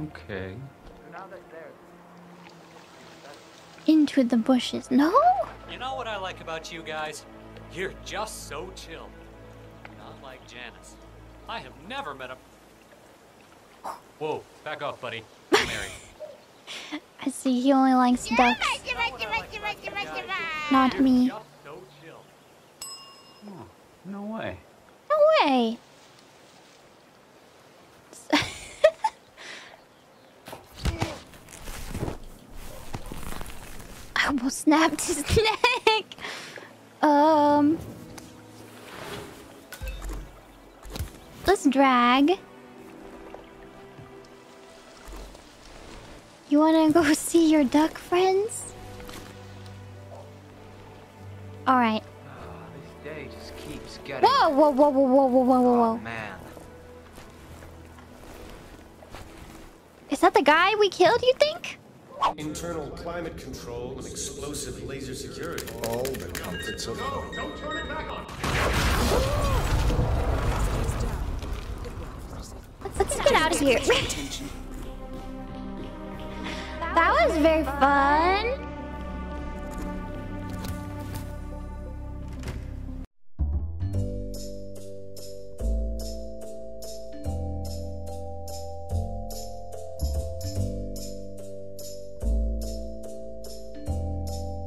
Okay. Into the bushes. No? You know what I like about you guys? You're just so chill. Not like Janice. I have never met a. Whoa, back off, buddy. I'm married. I see he only likes ducks. Not me. So. Oh, no way. No way. I almost snapped his neck. Um. Let's drag. You wanna go see your duck friends? Alright. This day just keeps getting. Whoa, whoa, whoa, whoa, whoa, whoa, whoa, whoa, Oh whoa. man. Is that the guy we killed, you think? Internal climate control and explosive laser security. All the comforts of home. No, don't turn it Let's, let's get out of here. that was very fun.